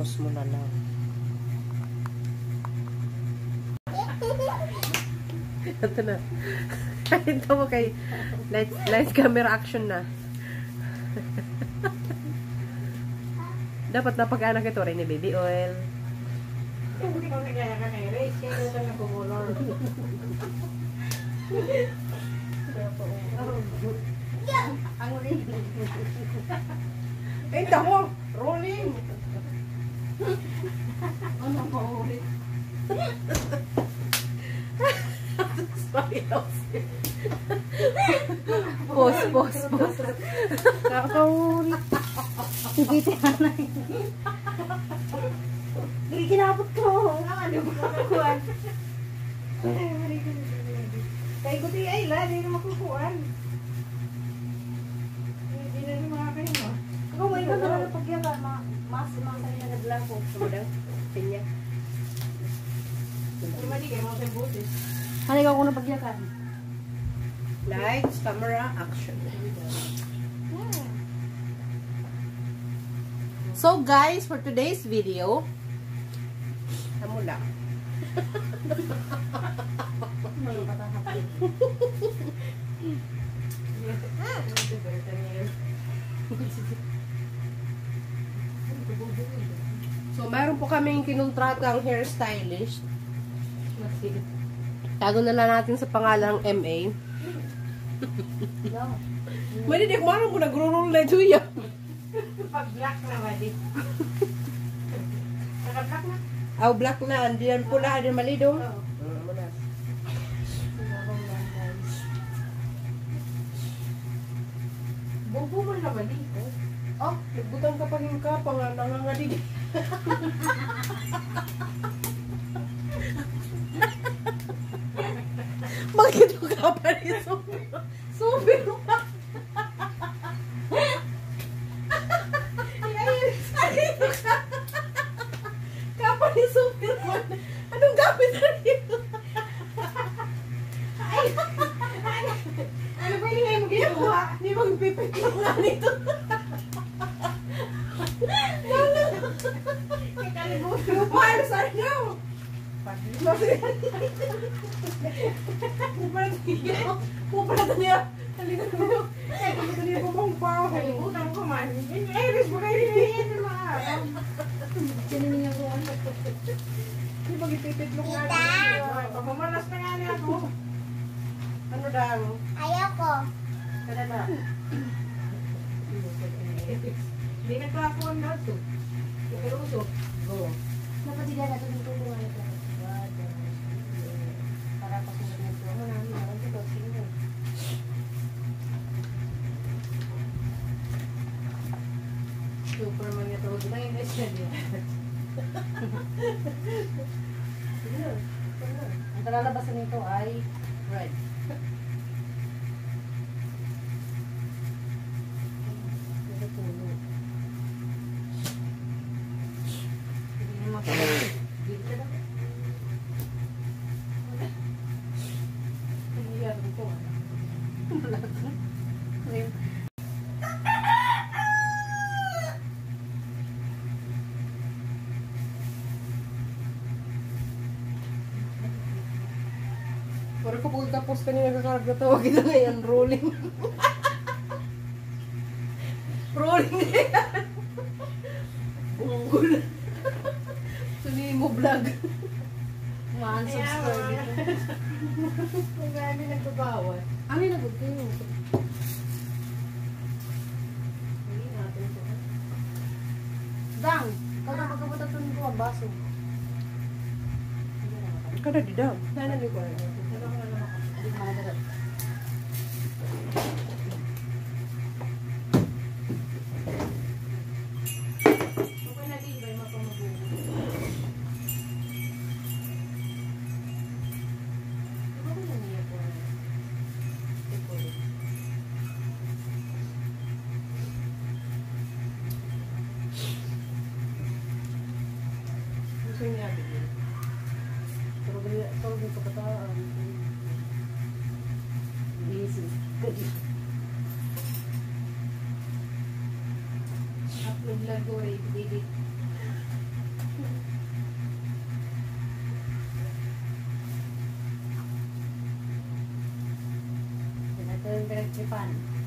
Tapos mo na lang. Ito na. Ito mo kay lights, lights camera action na. Dapat napag-anak ito rin ni baby oil. Hindi ko kagaya ka kay Ray. Siya ito na kumulor. Pause, pause, pause. Kakaulit. Sige, na. Hindi kinapot ko. Ano ba makukuhan? Kaya ko di ay la, hindi na makukuhan. Hindi na rin makakain mo. Ako mo, ikaw na. Ma- Mas, mas ay nagdala ko. Sumadang. Pinya. Mali kayo, mga butis. Halika ko na pagyakan. Lights, camera, action. So guys, for today's video, namula. So, meron po kaming kinontrata ang hairstylist. Tago na lang natin sa pangalang MA. Mali di kumarang ko nagro-roll na ito yan. Pag-black na ba di? Naka-black na? Aw, black na. Hindi yan pula. Hindi mali dong. Oo. Bubo mo na ba dito? Oh, nagbutang ka pa rin ka. Pang nangangadig. Bakit mo ka pa rin sumir? Sumir pa. Kapa ni sumir mo. Anong gamit na rin? Ano ba yung ngayon mo ginagawa? Di ba pipit lang nga nito? Kalimutan. Paano sa inyo? Pupunta niya. Halika niyo. Pupunta niya po pang pao. Kalimutan ko man. Iris mo kayo rin yung mga araw. Sininingan ko ano. Di ba ipipit mo na nga niya ako. Ano daw? Ayoko. Kada na. Hindi nagkakakuan daw to. Pero usok. Go. Dapat hindi na ito yung tulungan ito. Para pasunod na ito. Ano namin, meron dito. Sige. Superman yung best friend niya. Ang kalalabasan nito ay red. Ito tulo. Ko. Pero kapag tapos kanina kakarga tawag ito ngayon, rolling. rolling na yan. Unggol. Sabihin mo vlog. Ma-unsubscribe ito. Kung gano'n nagbabawat. Ano yung nagod kayo? Dang! Ikaw na magkabutatan ko ang baso. Kada di daw. Dana ni ko. Pero kung Upload lang ko rin, delete. Pinatuloy pinagsipan. Pinatuloy